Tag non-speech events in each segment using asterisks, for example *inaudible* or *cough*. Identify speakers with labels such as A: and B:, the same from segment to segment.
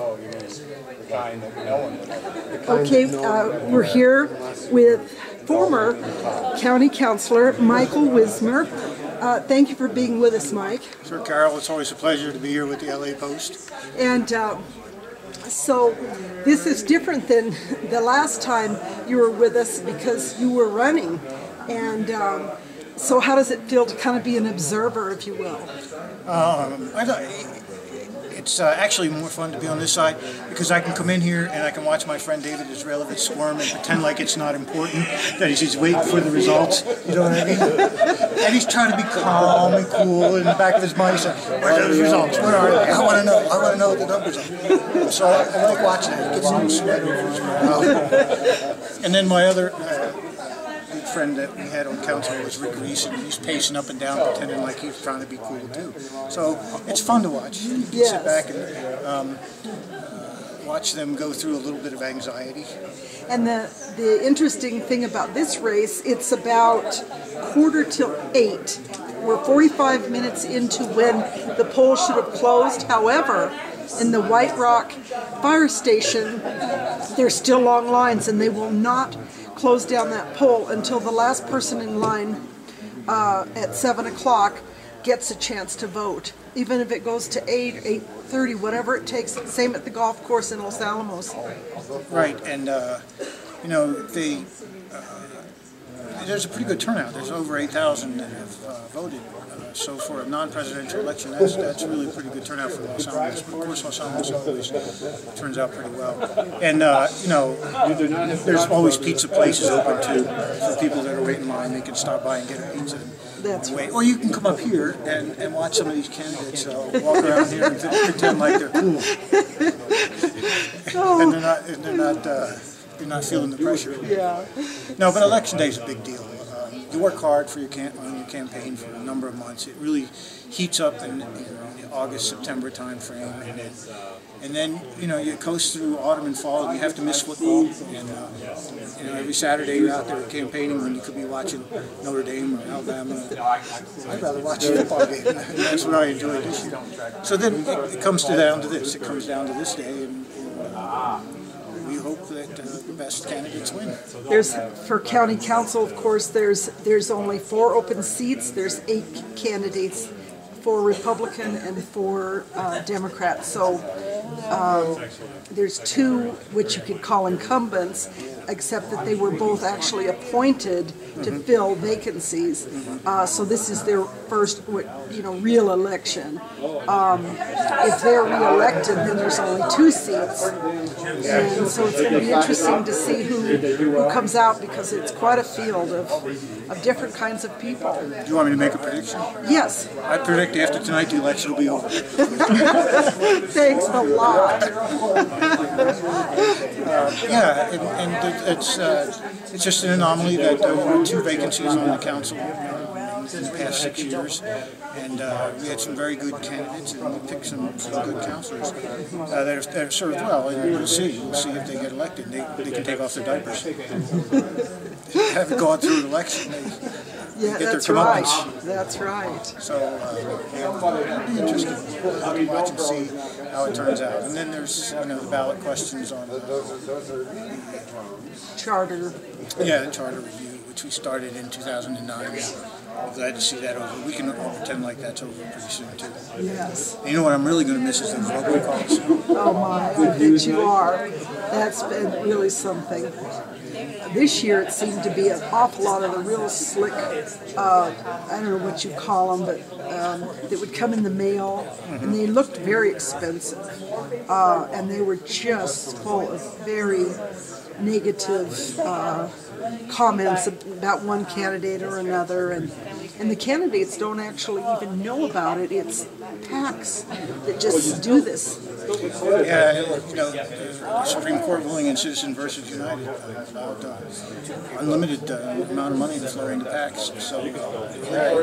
A: Oh, you mean the kind that Ellen would
B: Okay, uh, we're here with former county councilor Michael Wismer. Uh, Thank you for being with us, Mike.
C: Sure, Carol, it's always a pleasure to be here with the LA Post.
B: And uh, so this is different than the last time you were with us because you were running. And um, so how does it feel to kind of be an observer, if you will?
C: I don't- It's uh, actually more fun to be on this side because I can come in here and I can watch my friend David Izraelevitz squirm and pretend like it's not important, that he's waiting for the results, you know what I mean? *laughs* And he's trying to be calm and cool in the back of his mind. He's like, where are those results? Where are they? I want to know. I want to know what the numbers are. So I, I like watching it. It gets a little sweat over his *laughs* brow. And then my other uh, friend that we had on council was Rick Reiss, and he's pacing up and down, pretending like he's trying to be cool too. So it's fun to watch. You can
B: Yes.
C: sit back and um, uh, watch them go through a little bit of anxiety.
B: And the, the interesting thing about this race, it's about quarter till eight. We're 45 minutes into when the poll should have closed. However, in the White Rock Fire Station, there's still long lines and they will not close down that poll until the last person in line uh, at 7 o'clock gets a chance to vote. Even if it goes to 8, 8.30, whatever it takes. Same at the golf course in Los Alamos.
C: Right, and uh, you know they. Uh, there's a pretty good turnout. There's over 8,000 that have uh, voted. Uh, so for a non-presidential election, that's that's really a pretty good turnout for Los Alamos. But of course, Los Alamos always turns out pretty well. And uh, you know, there's always pizza places open too for people that are waiting in line. They can stop by and get a pizza.
B: That's
C: wait. Or you can come up here and, and watch some of these candidates uh, walk around here and pretend like they're cool. *laughs* and they're not, and they're not, uh, you're not feeling the pressure.
B: Yeah.
C: No, but election day is a big deal. Um, you work hard for your cam- on your campaign for a number of months. It really heats up in you know, the August September time frame, and then and then you know you coast through autumn and fall. You have to miss football, and uh, you know every Saturday you're out there campaigning when you could be watching Notre Dame or Alabama. I'd rather watch a football game. *laughs* That's what I enjoy this year. So then it, comes to down to this. It comes down to this day, and, and uh, hope that uh, the best candidates win.
B: There's, for county council, of course, there's, there's only four open seats. There's eight candidates for Republican and for uh, Democrat. So um, there's two, which you could call incumbents, except that they were both actually appointed to fill vacancies. Uh, So this is their first, you know, real election. Um, If they're reelected, then there's only two seats. And so it's going to be interesting to see who, who comes out because it's quite a field of, of different kinds of people.
C: Do you want me to make a prediction?
B: Yes,
C: I predict after tonight the election will be over. *laughs*
B: thanks a lot.
C: Yeah, and, and it's uh, it's just an anomaly that there were two vacancies on the council uh, in the past six years, and uh, we had some very good candidates, and we picked some, some good councilors uh, that, are, that are served well. And we'll see, we'll see if they get elected. They, they can take off their diapers. *laughs* Haven't gone through an election. They,
B: Yeah,
C: get their
B: that's right. That's right.
C: So uh, it'll be interesting to watch and see how it turns out. And then there's you know the ballot questions on uh,
B: Charter.
C: yeah the charter review, which we started in 2009. I'm glad to see that over. We can all pretend like that's over pretty soon too.
B: Yes.
C: And you know what I'm really going to miss is those robocalls.
B: Oh my, I bet you are. That's been really something. This year it seemed to be an awful lot of the real slick, uh, I don't know what you call them, but um, that would come in the mail, and they looked very expensive. Uh, and they were just full of very negative uh, comments about one candidate or another, and and the candidates don't actually even know about it. It's PACs that just do this.
C: Yeah, you know, the Supreme Court ruling in Citizen versus United uh, about uh, unlimited uh, amount of money to flow into PACs. So yeah,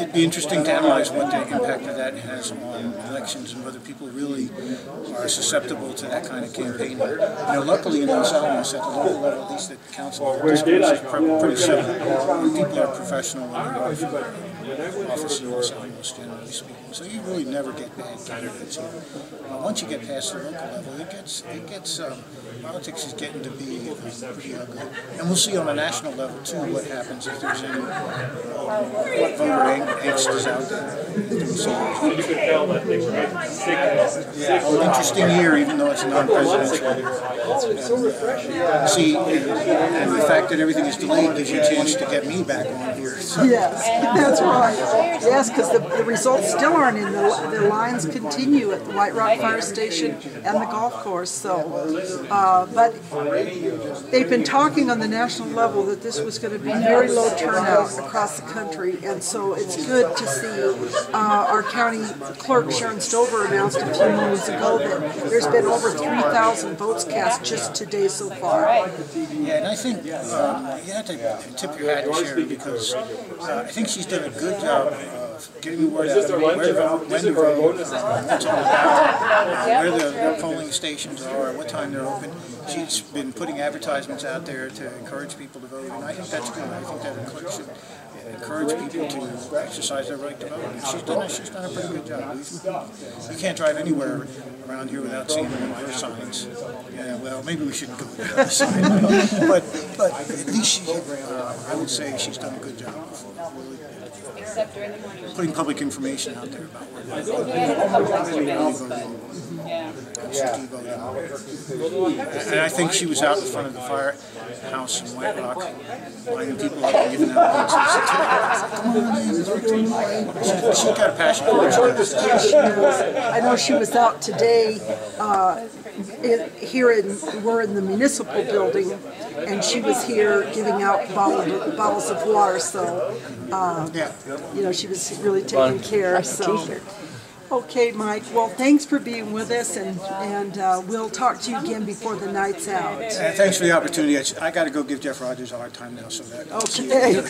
C: it'd be interesting to analyze what the impact of that has on elections and whether people really are susceptible to that kind of campaigning. You know, luckily in Los Alamos, at the local level, at least the council, the discourse is pretty similar. People are professional in their office in Los Alamos, generally speaking. So you really never get bad candidates here. Uh, once you get past the local level, it gets, it gets, um, politics is getting to be uh, pretty ugly. And we'll see on a national level too what happens if there's any, uh, what voter ang- angst is out there. So,
D: You could tell that they were making sick, sick.
C: an interesting year, even though it's a non-presidential year. See, and the fact that everything is delayed gives you a chance to get me back on here. So,
B: Yes, *laughs* that's right. Yes, because the, the results still aren't in. The, the lines continue at the White Rock Fire Station and the golf course, so. Uh, but they've been talking on the national level that this was going to be very low turnout across the country, and so it's good to see uh, our county clerk Sharon Stover announced a few moments ago that there's been over 3,000 votes cast just today so far.
C: Yeah, and I think um, you have to tip your hat to Sharon because uh, I think she's done a good job of getting the word out, where to vote, when to vote, uh, what's all about, where the, the polling stations are, what time they're open. She's been putting advertisements out there to encourage people to vote, and I think that's good. I think that the clerk should encourage people to exercise their right to vote. And she's done a, she's done a pretty good job. You can't drive anywhere around here without seeing one of her signs. Yeah, well, maybe we shouldn't go with the sign, but but at least she, uh, I would say she's done a good job really
E: Except during the morning.
C: putting public information out there about where to vote.
E: Yeah.
C: And I think she was out in front of the firehouse in White Rock, lining people up and giving out pizzas. Come on in, vote tonight. She- She's got a passion for what she does.
B: Yes, she does. I know she was out today, uh, in, here in, we're in the municipal building, and she was here giving out bottled, bottles of water, so,
C: Yeah.
B: you know, she was really taking care, so. Okay, Mike, well, thanks for being with us, and, and, uh, we'll talk to you again before the night's out.
C: And thanks for the opportunity. I- I gotta go give Jeff Rogers a hard time now, so that.
B: Okay.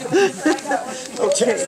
B: *laughs* Okay.